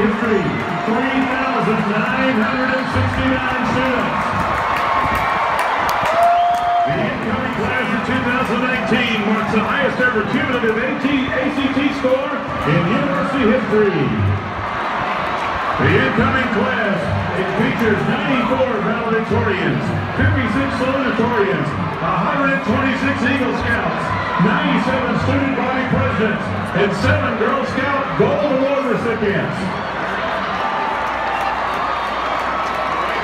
history, 3,969 students. The incoming class of 2019 marks the highest ever cumulative AT, ACT score in university history. The incoming class, it features 94 valedictorians, 56 salutatorians, 126 Eagle Scouts, 97 student body presidents, and 7 Girl Scout Gold Award recipients.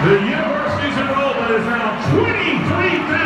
The university's enrollment is now 23,838,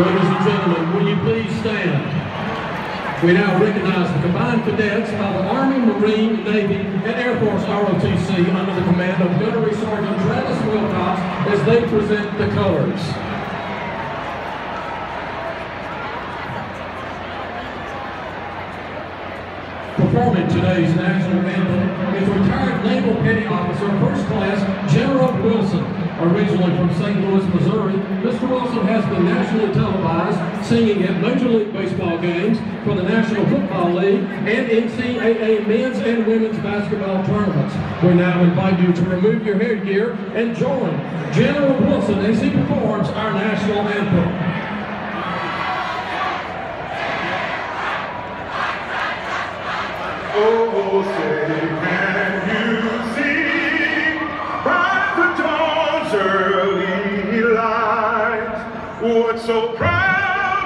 Ladies and gentlemen, will you please stand? We now recognize the combined cadets of the Army, Marine, Navy, and Air Force ROTC under the command of Gunnery Sergeant Travis Wilcox as they present the colors. Performing today's national anthem is retired Naval Petty Officer First Class General Wilson. Originally from St. Louis, Missouri, Mr. Wilson has been nationally televised singing at Major League Baseball games for the National Football League and NCAA men's and women's basketball tournaments. We now invite you to remove your headgear and join General Wilson as he performs our national anthem. Oh, so proud?